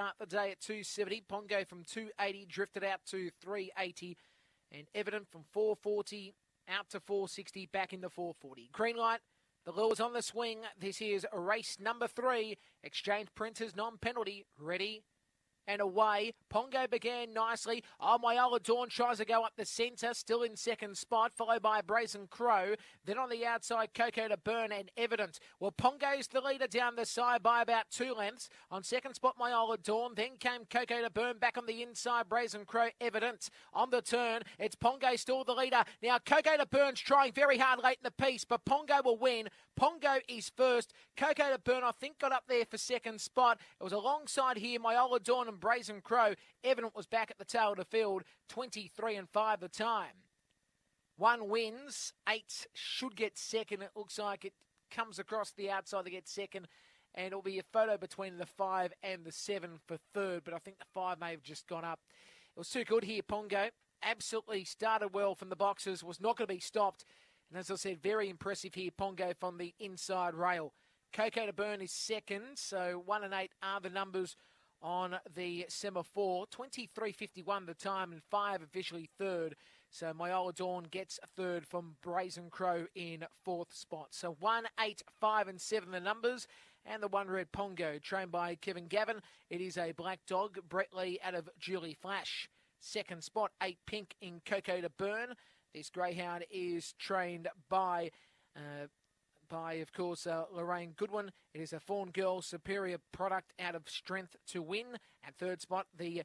start the day at 270. Pongo from 280 drifted out to 380. And Evident from 440 out to 460, back into 440. Green light. The lure's on the swing. This is race number three. Exchange Printers non-penalty. Ready, and away. Pongo began nicely. Oh, Myola oh, Dawn tries to go up the centre, still in second spot, followed by Brazen Crow. Then on the outside, Coco to Burn and Evident. Well, Pongo's the leader down the side by about two lengths. On second spot, Myola oh, Dawn. Then came Coco to Burn back on the inside, Brazen Crow, Evident. On the turn, it's Pongo still the leader. Now, Coco to Burn's trying very hard late in the piece, but Pongo will win. Pongo is first. Coco to Burn, I think, got up there for second spot. It was alongside here, Myola oh, Dawn and Brazen Crow. Evident was back at the tail of the field, 23 and 5 the time. One wins, eight should get second. It looks like it comes across the outside to get second, and it'll be a photo between the five and the seven for third. But I think the five may have just gone up. It was too good here, Pongo. Absolutely started well from the boxes, was not going to be stopped. And as I said, very impressive here, Pongo from the inside rail. Coco to Burn is second, so one and eight are the numbers on the semaphore. 23.51 the time, and five officially third. So Myola Dawn gets third from Brazen Crow in fourth spot. So one, eight, five, and seven the numbers. And the one red Pongo, trained by Kevin Gavin. It is a black dog, Brett Lee out of Julie Flash. Second spot, eight pink in Coco to Burn. This greyhound is trained by uh, by, of course, uh, Lorraine Goodwin. It is a Fawn Girl Superior product out of Strength to Win. At third spot, the